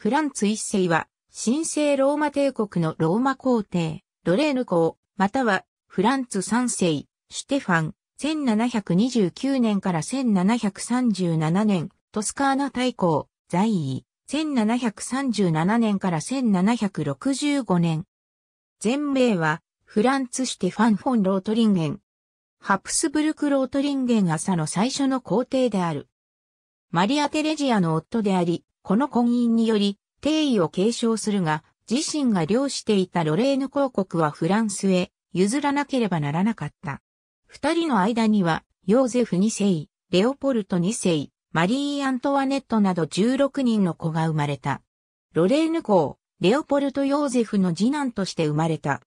フランツ一世は、神聖ローマ帝国のローマ皇帝、ロレーヌ公、または、フランツ三世、シュテファン、1729年から1737年、トスカーナ大公、在位、1737年から1765年。全名は、フランツ・シュテファン・フォン・ロートリンゲン。ハプスブルク・ロートリンゲン朝の最初の皇帝である。マリア・テレジアの夫であり、この婚姻により、帝位を継承するが、自身が領していたロレーヌ公国はフランスへ譲らなければならなかった。二人の間には、ヨーゼフ2世、レオポルト2世、マリー・アントワネットなど16人の子が生まれた。ロレーヌ公、レオポルト・ヨーゼフの次男として生まれた。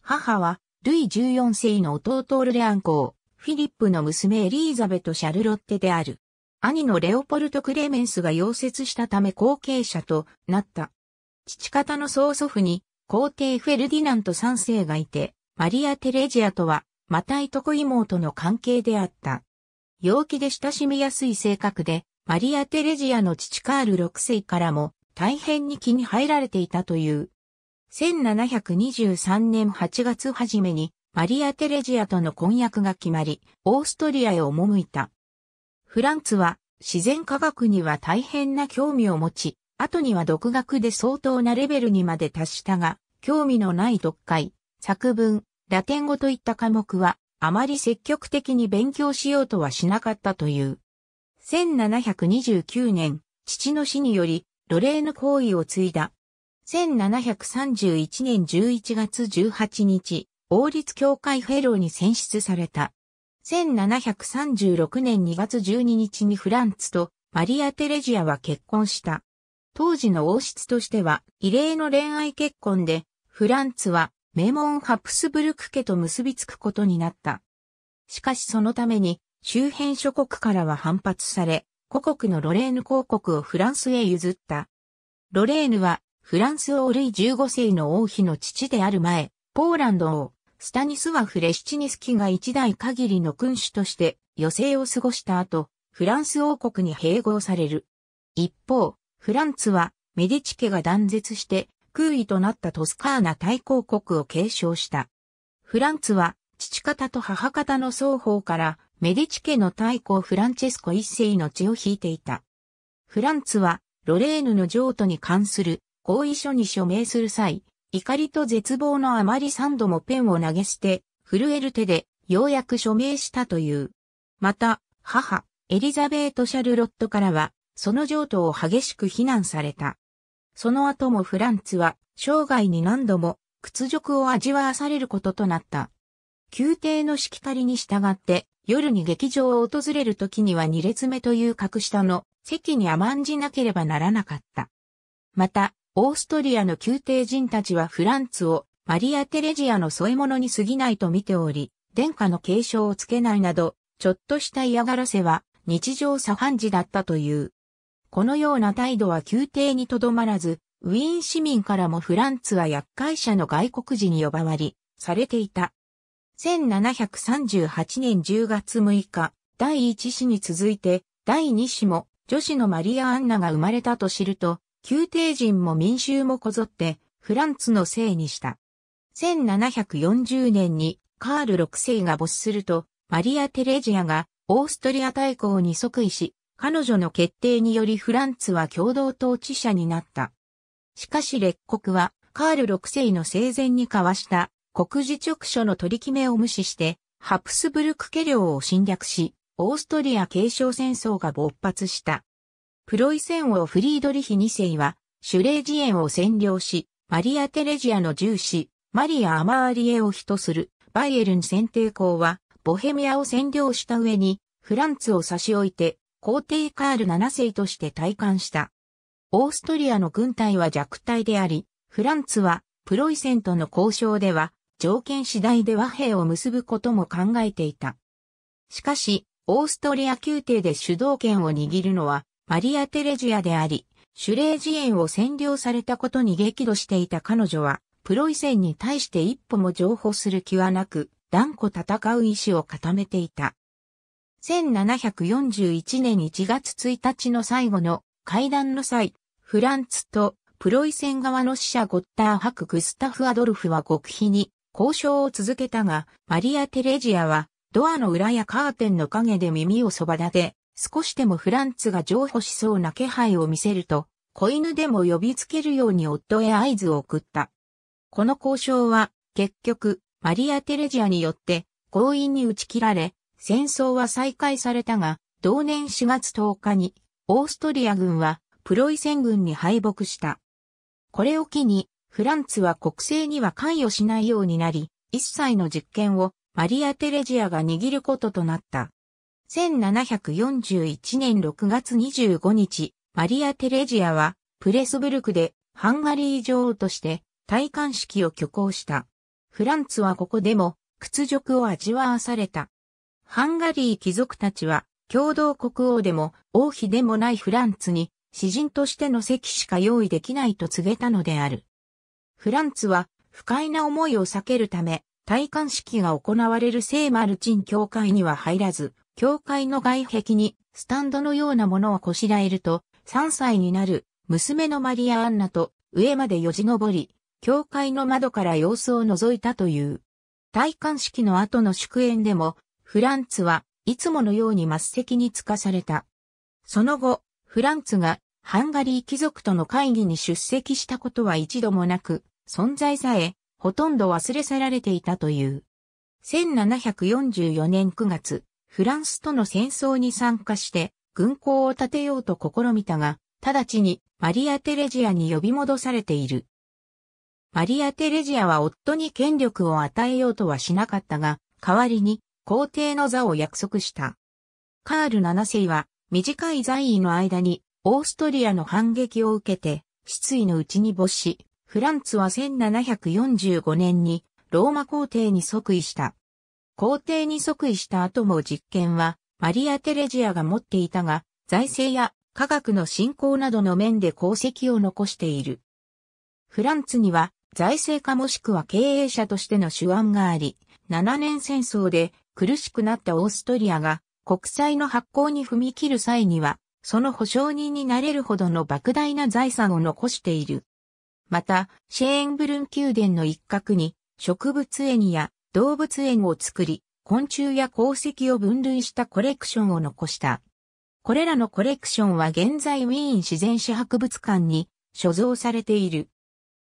母は、ルイ14世の弟オルレアン公、フィリップの娘エリーザベト・シャルロッテである。兄のレオポルト・クレメンスが溶接したため後継者となった。父方の曽祖父に皇帝フェルディナント3世がいて、マリア・テレジアとは、またいとこ妹の関係であった。陽気で親しみやすい性格で、マリア・テレジアの父カール6世からも大変に気に入られていたという。1723年8月初めにマリア・テレジアとの婚約が決まり、オーストリアへ赴いた。フランツは自然科学には大変な興味を持ち、後には独学で相当なレベルにまで達したが、興味のない読解、作文、ラテン語といった科目は、あまり積極的に勉強しようとはしなかったという。1729年、父の死により、ロレーヌ行為を継いだ。1731年11月18日、王立教会フェローに選出された。1736年2月12日にフランツとマリア・テレジアは結婚した。当時の王室としては異例の恋愛結婚で、フランツは名門ハプスブルク家と結びつくことになった。しかしそのために周辺諸国からは反発され、故国のロレーヌ公国をフランスへ譲った。ロレーヌはフランス王ルイ15世の王妃の父である前、ポーランド王スタニスワフ・レシチニスキが一代限りの君主として余生を過ごした後、フランス王国に併合される。一方、フランツはメディチ家が断絶して空位となったトスカーナ大公国を継承した。フランツは父方と母方の双方からメディチ家の大公フランチェスコ一世の血を引いていた。フランツはロレーヌの譲渡に関する合意書に署名する際、怒りと絶望のあまり三度もペンを投げ捨て、震える手でようやく署名したという。また、母、エリザベート・シャルロットからは、その譲渡を激しく非難された。その後もフランツは、生涯に何度も屈辱を味わわされることとなった。宮廷のしきたりに従って、夜に劇場を訪れる時には二列目という格下の席に甘んじなければならなかった。また、オーストリアの宮廷人たちはフランツをマリア・テレジアの添え物に過ぎないと見ており、殿下の継承をつけないなど、ちょっとした嫌がらせは日常茶飯事だったという。このような態度は宮廷にとどまらず、ウィーン市民からもフランツは厄介者の外国人に呼ばわり、されていた。1738年10月6日、第1子に続いて、第2子も女子のマリア・アンナが生まれたと知ると、宮廷人も民衆もこぞってフランツのせいにした。1740年にカール6世が没すると、マリア・テレジアがオーストリア大公に即位し、彼女の決定によりフランツは共同統治者になった。しかし列国はカール6世の生前に交わした国事直書の取り決めを無視してハプスブルク家領を侵略し、オーストリア継承戦争が勃発した。プロイセン王フリードリヒ2世は、シュレージエンを占領し、マリア・テレジアの重視、マリア・アマーリエを比とする、バイエルン選定公は、ボヘミアを占領した上に、フランツを差し置いて、皇帝カール7世として退官した。オーストリアの軍隊は弱体であり、フランツは、プロイセンとの交渉では、条件次第で和平を結ぶことも考えていた。しかし、オーストリア宮廷で主導権を握るのは、マリア・テレジアであり、シュレージエンを占領されたことに激怒していた彼女は、プロイセンに対して一歩も情報する気はなく、断固戦う意志を固めていた。1741年1月1日の最後の会談の際、フランツとプロイセン側の使者ゴッター博グスタフ・アドルフは極秘に交渉を続けたが、マリア・テレジアはドアの裏やカーテンの影で耳をそば立て、少しでもフランツが譲歩しそうな気配を見せると、子犬でも呼びつけるように夫へ合図を送った。この交渉は結局マリア・テレジアによって強引に打ち切られ、戦争は再開されたが、同年4月10日にオーストリア軍はプロイセン軍に敗北した。これを機に、フランツは国政には関与しないようになり、一切の実権をマリア・テレジアが握ることとなった。1741年6月25日、マリア・テレジアはプレスブルクでハンガリー女王として戴冠式を挙行した。フランツはここでも屈辱を味わわされた。ハンガリー貴族たちは共同国王でも王妃でもないフランツに詩人としての席しか用意できないと告げたのである。フランツは不快な思いを避けるため、戴冠式が行われる聖マルチン教会には入らず、教会の外壁にスタンドのようなものをこしらえると、3歳になる娘のマリア・アンナと上までよじ登り、教会の窓から様子を覗いたという。戴冠式の後の祝宴でも、フランツはいつものように末席につかされた。その後、フランツがハンガリー貴族との会議に出席したことは一度もなく、存在さえほとんど忘れ去られていたという。1744年9月、フランスとの戦争に参加して軍港を建てようと試みたが、直ちにマリア・テレジアに呼び戻されている。マリア・テレジアは夫に権力を与えようとはしなかったが、代わりに皇帝の座を約束した。カール7世は短い在位の間にオーストリアの反撃を受けて失意のうちに没し、フランツは1745年にローマ皇帝に即位した。皇帝に即位した後も実権はマリア・テレジアが持っていたが、財政や科学の振興などの面で功績を残している。フランツには財政家もしくは経営者としての手腕があり、7年戦争で苦しくなったオーストリアが国債の発行に踏み切る際には、その保証人になれるほどの莫大な財産を残している。また、シェーンブルン宮殿の一角に植物園や動物園を作り、昆虫や鉱石を分類したコレクションを残した。これらのコレクションは現在ウィーン自然史博物館に所蔵されている。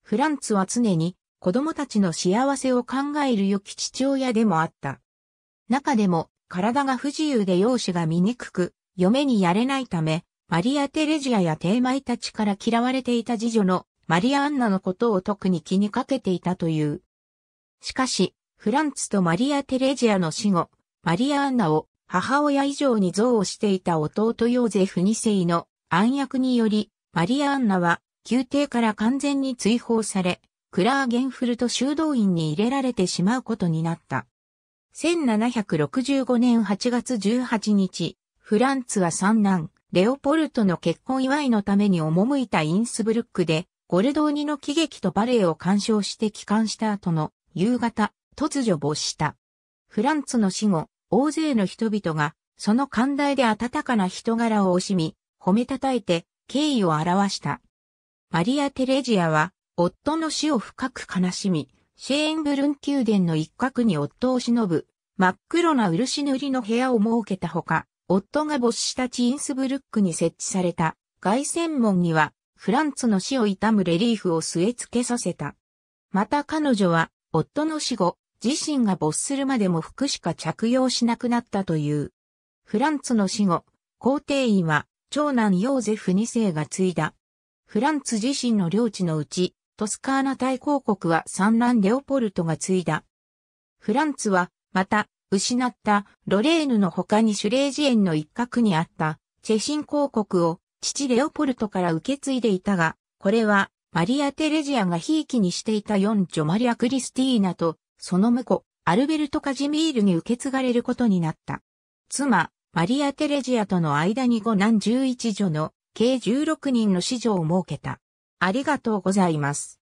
フランツは常に子供たちの幸せを考える良き父親でもあった。中でも体が不自由で容姿が醜く、嫁にやれないため、マリア・テレジアやテーマイたちから嫌われていた次女のマリア・アンナのことを特に気にかけていたという。しかし、フランツとマリア・テレジアの死後、マリア・アンナを母親以上に憎悪していた弟ヨーゼフ2世の暗躍により、マリア・アンナは宮廷から完全に追放され、クラーゲンフルト修道院に入れられてしまうことになった。1765年8月18日、フランツは三男、レオポルトの結婚祝いのために赴いたインスブルックで、ゴルドーニの喜劇とバレエを鑑賞して帰還した後の夕方、突如没した。フランツの死後、大勢の人々が、その寛大で温かな人柄を惜しみ、褒めたたえて、敬意を表した。マリア・テレジアは、夫の死を深く悲しみ、シェーンブルン宮殿の一角に夫を忍ぶ、真っ黒な漆塗りの部屋を設けたほか、夫が没したチーンスブルックに設置された凱旋門には、フランツの死を悼むレリーフを据え付けさせた。また彼女は、夫の死後、自身が没するまでも服しか着用しなくなったという。フランツの死後、皇帝院は、長男ヨーゼフ2世が継いだ。フランツ自身の領地のうち、トスカーナ大公国は三男レオポルトが継いだ。フランツは、また、失ったロレーヌの他にシュレージ園の一角にあったチェシン公国を父レオポルトから受け継いでいたが、これはマリア・テレジアがひいきにしていた四女マリア・クリスティーナとその婿、アルベルト・カジミールに受け継がれることになった。妻、マリア・テレジアとの間に5男11女の計16人の子女を設けた。ありがとうございます。